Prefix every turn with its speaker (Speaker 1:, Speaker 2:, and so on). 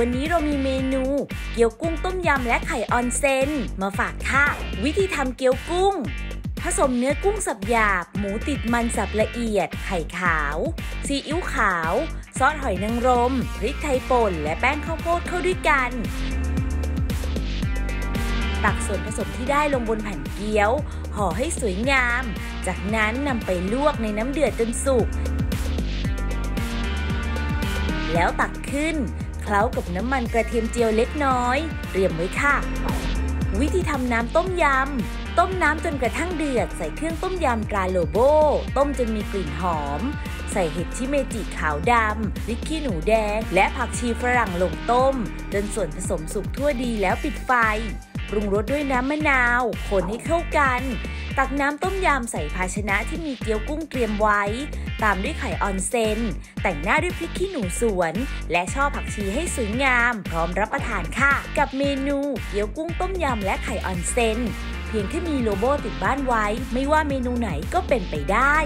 Speaker 1: วันนี้เรามีเมนูเกี๊ยวกุ้งต้มยำและไข่ออนเซนมาฝากค่ะ วิธีทำเกี๊ยวกุ้ง ผสมเนื้อกุ้งสับหยาบ หมูติดมันสับละเอียด ไข่ขาว ซีอิ๊วขาว ซอสหอยนางรม พริกไทยป่น และแป้งข้าวโพดเข้าด้วยกัน ตักส่วนผสมที่ได้ลงบนแผ่นเกี๊ยว ห่อให้สวยงาม จากนั้นนำไปลวกในน้ำเดือดจนสุก แล้วตักขึ้น เคล้ากับน้ำมันกระเทียมเจียวเล็กน้อย เตรียมไว้ค่ะ วิธีทำน้ำต้มยำ ต้มน้ำจนกระทั่งเดือด ใส่เครื่องต้มยำตราโลโบ ต้มจนมีกลิ่นหอม ใส่เห็ดชิเมจิขาวดำลิกขี้หนูแดง และผักชีฝรั่งลงต้ม จนส่วนผสมสุกทั่วดีแล้วปิดไฟ ปรุงรสด้วยน้ำมะนาว คนให้เข้ากัน ตักน้ำต้มยำใส่ภาชนะที่มีเกี๊ยวกุ้งเตรียมไว้ ตามด้วยไข่ออนเซน แต่งหน้าด้วยพริกขี้หนูสวน และช่อผักชีให้สวยงาม พร้อมรับประทานค่ะ กับเมนูเกี๊ยวกุ้งต้มยำและไข่ออนเซน เพียงแค่มีโลโบติดบ้านไว้ ไม่ว่าเมนูไหนก็เป็นไปได้